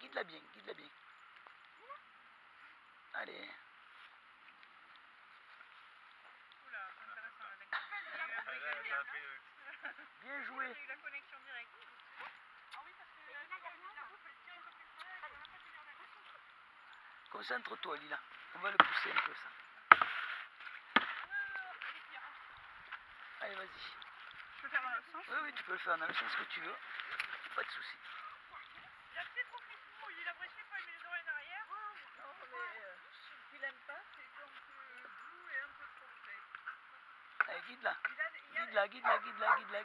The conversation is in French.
guide-la bien, guide-la bien. Allez. Oula, intéressant. Bien joué. eu la connexion directe. Concentre-toi, Lila. On va le pousser un peu, ça. Allez, vas-y. Je peux faire dans l'autre sens Oui, oui, tu peux le faire dans le sens que tu veux. Pas de souci. Doux et un peu trop